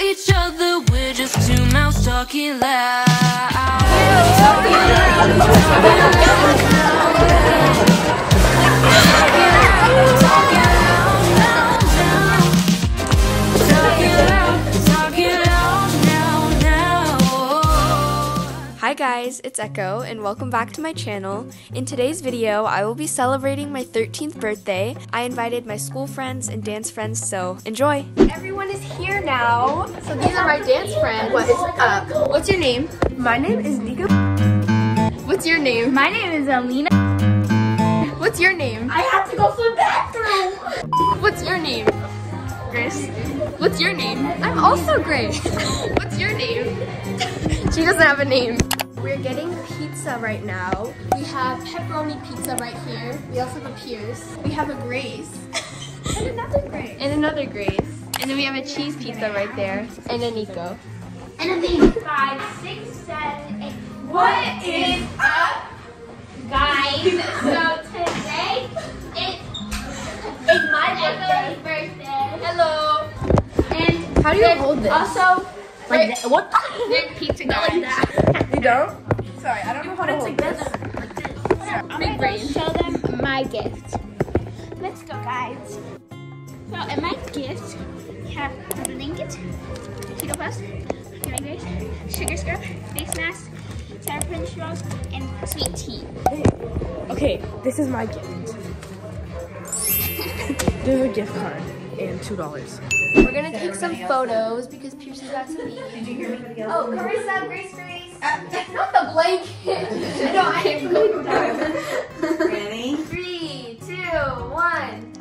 each other, we're just two mouths talking loud. Loud, talking loud, Hi guys, it's Echo and welcome back to my channel. In today's video, I will be celebrating my 13th birthday. I invited my school friends and dance friends, so enjoy. Everyone is here now. So these are my dance friends. What is up? What's your name? My name is Nico. What's your name? My name is Alina. What's your name? I have to go to the bathroom. What's your name? Grace. What's your name? I'm also Grace. What's your name? she doesn't have a name. We're getting pizza right now. We have pepperoni pizza right here. We also have a Pierce. We have a Grace. And another Grace. And another Grace. And then we have a cheese pizza right there. And a Nico. And a thing. Five, six, seven, eight. What is up, guys? so today it's, it's my birthday. Hello. And How do you hold this? Also, Wait, what? there's pizza like that. You don't? Sorry, I don't know how to hold this. I'm gonna show them my gift. Let's go, guys. So, in my gift, we have a blanket, Cheeto Puffs, Candy Grapes, sugar scrub, face mask, sour cream straws, and sweet tea. Okay, this is my gift. There's a gift card and two dollars. We're gonna take some photos because Pierce has got to leave. Oh, Carissa, Grace, Grace. Not the blanket. no, I didn't put it down. Ready? Three, two, one.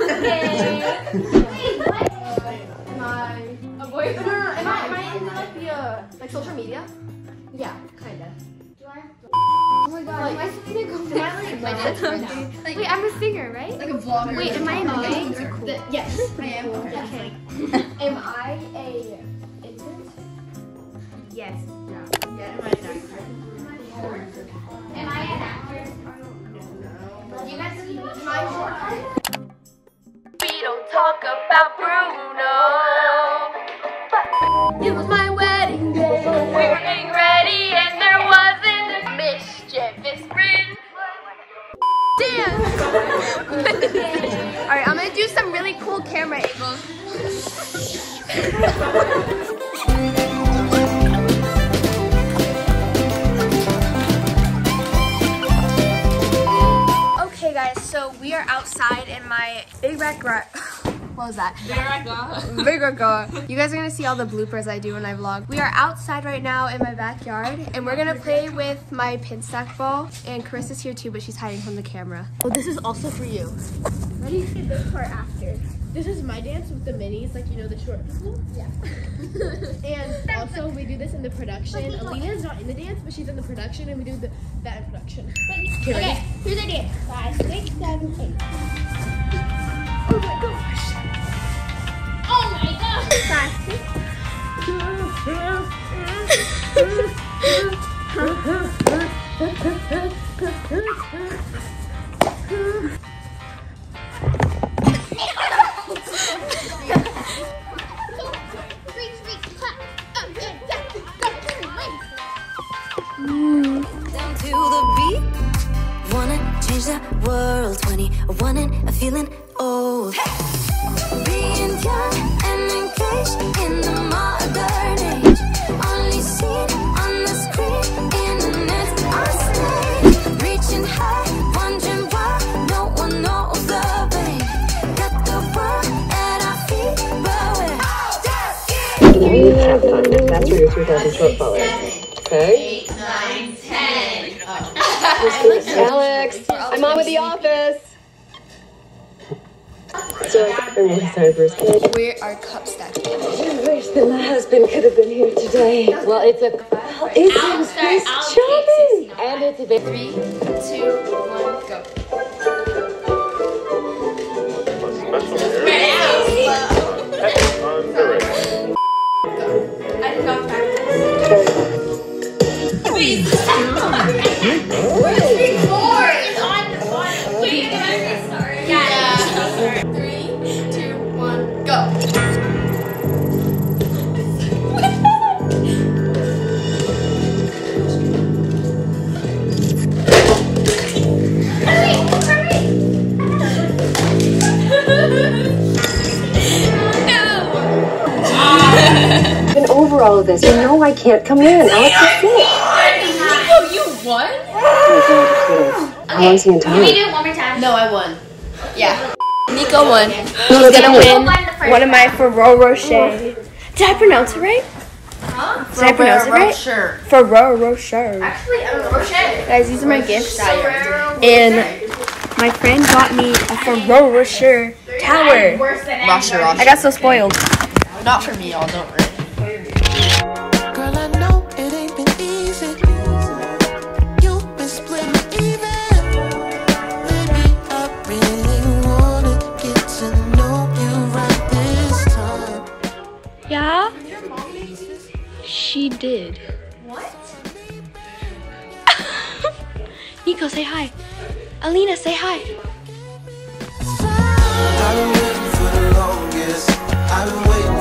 okay. Wait, what? Am I a boy? No, no, no. Am I, am I in like the uh, like social media? Yeah, kinda. Do I have to- my am I supposed to go down? My dad's right now. Wait, I'm a singer, right? Like a vlogger. Wait, am I in the bank? The- Yes. I am. Okay. Am I a infant? Yes. Am I an actor? You guys see my short We don't talk about Bruno. What was that? Big backyard. You guys are gonna see all the bloopers I do when I vlog. We are outside right now in my backyard and we're gonna play with my pin stack ball. And Carissa's here too, but she's hiding from the camera. Oh, this is also for you. Ready for this part after. This is my dance with the minis, like you know the short. Yeah. And also we do this in the production. Alina is not in the dance, but she's in the production, and we do the that in production. Okay. Okay, here's the dance. Five, six, seven, eight. Oh my gosh. Oh my god. Five, halftime if that's where your 2000 shortfall is. Okay? Alex, I'm on with the office. So I'm really sorry for his kid. We are cup stacking. I wish that my husband could have been here today. Well, it's a, it's, a it's charming. And it's a very, Two, over all of this. You know I can't come in. Alex is sick. Oh, you won? Oh, God, please. How long's he in Can we do it one more time? No, I won. Yeah. Nico won. Who's no, He's gonna no. win one of my Ferrero Rocher. Did I pronounce it right? Huh? Did I pronounce it right? Sure. Ferrero Rocher. Actually, I don't. Rocher. Guys, these are my gifts. And my friend got me a Ferrero Rocher tower. Rocher, I got so spoiled. Not for me, y'all. Don't worry. She did. What? Nico, say hi. Alina, say hi. I've been waiting for the longest. I've been waiting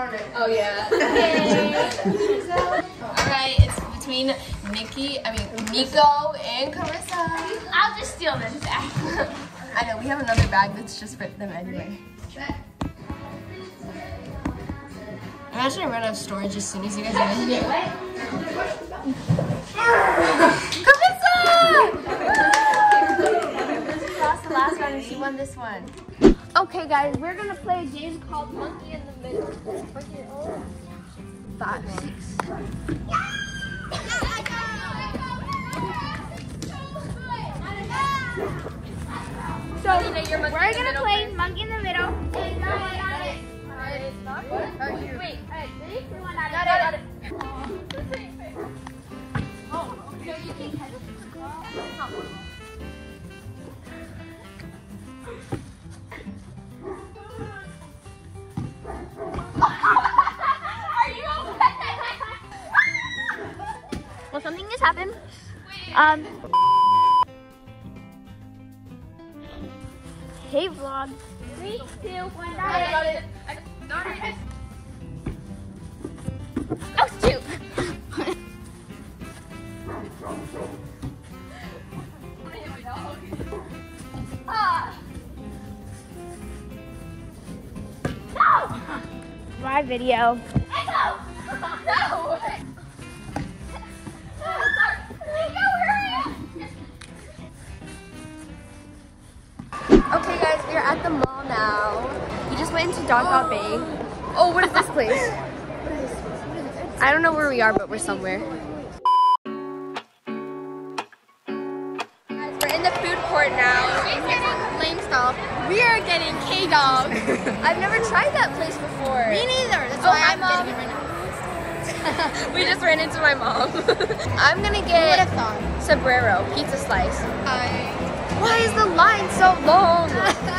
It. Oh yeah. Alright, it's between Nikki, I mean Nico and Carissa. I'll just steal this back. I know, we have another bag that's just for them anyway. Imagine I run out of storage as soon as you guys get in here. Carissa! Lost the last one and she won this one. Okay guys, we're gonna play a game called Monkey in the Middle. Five, six. So we're gonna play Monkey in the Middle. Wait, one, out of it. Oh, so you can catch it. Um. Hey vlog. Three, two, one, I got it. Oh shoot! Ah. No! My video. No! No! Guys, we are at the mall now. We just went into Dogout Bay. Oh, what is this place? I don't know where we are, but we're somewhere. Guys, we're in the food court now. Lame stop. We are getting K-Dog. I've never tried that place before. Me neither. That's oh, hi, Mom. Um, we just ran into my mom. I'm gonna get Sbarro pizza slice. Why is the line so long?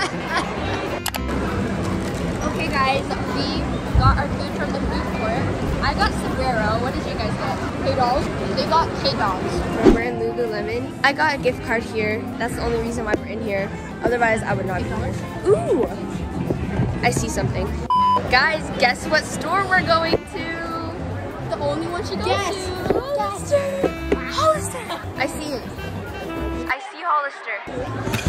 okay, guys, we got our food from the food court. I got Sbarro. What did you guys get? K-dolls? They got K-dolls. We're in Lululemon. I got a gift card here. That's the only reason why we're in here. Otherwise, I would not be here. Ooh, I see something. Guys, guess what store we're going to? The only one she goes Yes. to. Hollister. Hollister. I see it. I see Hollister.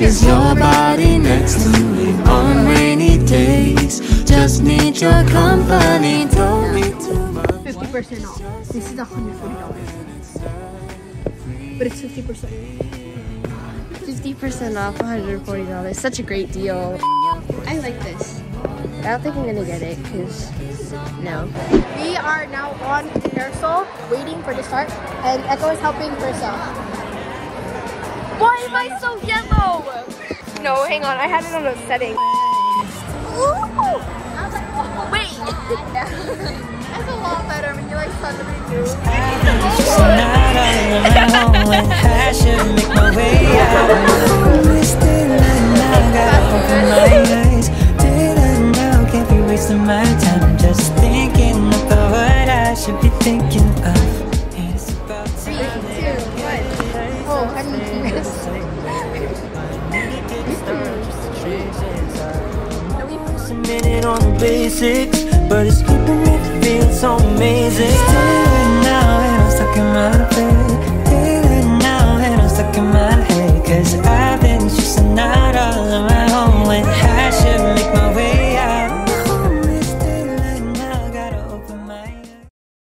Is your body next to me on rainy days. Just need your company. Told me to. Fifty percent off. This is hundred forty dollars. But it's fifty percent. 50% off $140. Such a great deal. I like this. I don't think I'm gonna get it because no. We are now on rehearsal, waiting for the start, and Echo is helping Versa. Why am I so yellow? No, hang on. I had it on a setting. Woo! Now I was like, Wait. That's a lot better when you like suddenly do. minute on the basics, but it's keeping me feeling so amazing. It's day now, and I'm stuck in my bed. Day now, and I'm stuck in my head. Cause I've been chasing out all of my own.